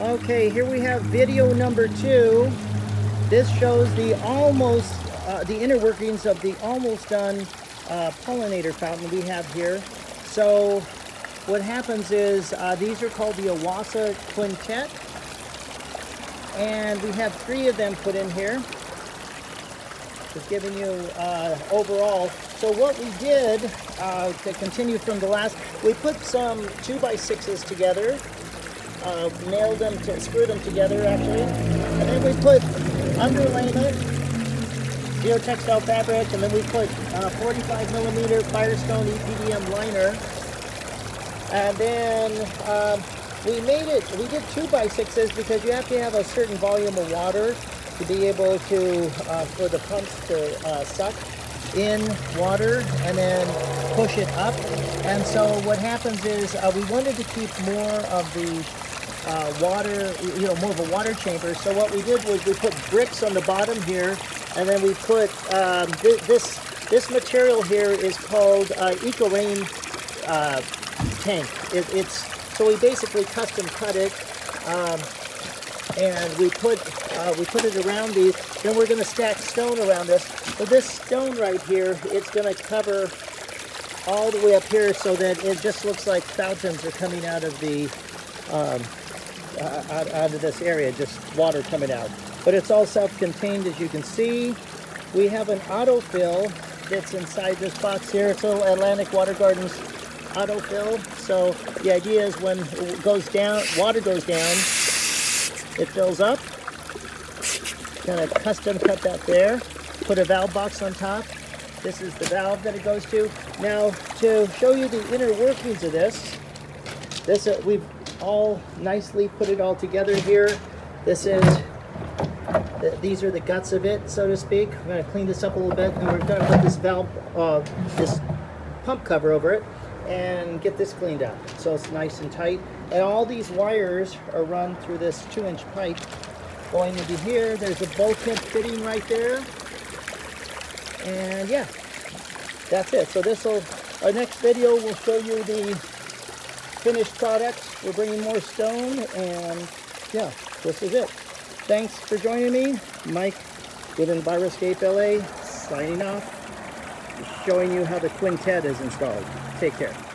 Okay, here we have video number two. This shows the almost, uh, the inner workings of the almost done uh, pollinator fountain we have here. So what happens is uh, these are called the OASE Quintet. And we have three of them put in here. Just giving you uh, overall. So what we did uh, to continue from the last, we put some two by sixes together uh, nailed them, to, screwed them together actually. And then we put underlayment, geotextile fabric, and then we put uh, 45 millimeter Firestone EPDM liner. And then um, we made it, we did two by sixes because you have to have a certain volume of water to be able to, uh, for the pumps to uh, suck in water and then push it up. And so what happens is uh, we wanted to keep more of the uh, water, you know, more of a water chamber. So what we did was we put bricks on the bottom here, and then we put um, th this this material here is called uh, Eco Rain uh, tank. It, it's so we basically custom cut it, um, and we put uh, we put it around these. Then we're going to stack stone around this. So this stone right here, it's going to cover all the way up here so that it just looks like fountains are coming out of the um, uh, out, out of this area, just water coming out. But it's all self-contained as you can see. We have an autofill that's inside this box here. It's a little Atlantic Water Gardens autofill. So the idea is when it goes down, water goes down, it fills up. Kind of custom cut that there. Put a valve box on top. This is the valve that it goes to. Now, to show you the inner workings of this, this uh, we've all nicely put it all together here. This is, the, these are the guts of it, so to speak. I'm gonna clean this up a little bit and we're gonna put this valve, uh, this pump cover over it and get this cleaned up so it's nice and tight. And all these wires are run through this two inch pipe going into here. There's a bulkhead fitting right there. And yeah, that's it. So this will, our next video will show you the finished product. We're bringing more stone and yeah, this is it. Thanks for joining me. Mike with Enviroscape LA signing off, showing you how the quintet is installed. Take care.